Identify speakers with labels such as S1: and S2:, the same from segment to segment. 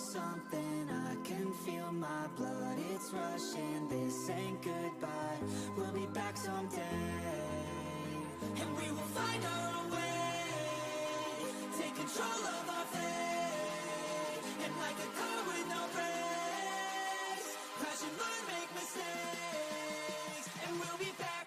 S1: something I can feel my blood, it's rushing This ain't goodbye, we'll be back someday And we will find our own way. Take control of our fate And like a car with no brakes Crash and learn, make mistakes And we'll be back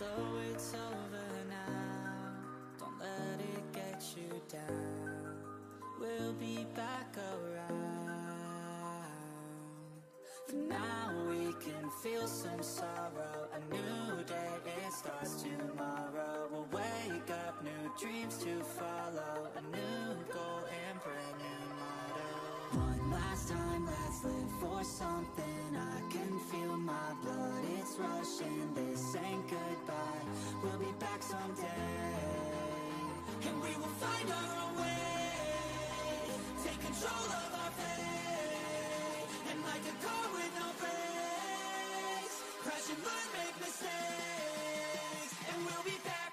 S1: Although it's over now, don't let it get you down. We'll be back around. For now, we can feel some sorrow. A new day, it starts tomorrow. We'll wake up, new dreams to follow. A new goal and brand new motto. One last time, let's live for something. I can feel my blood, it's rushing. This ain't goodbye, we'll be back someday. And we will find our own way. Take control of our fate. And like a car with no brakes, crash and learn, make mistakes. And we'll be back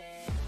S1: baby.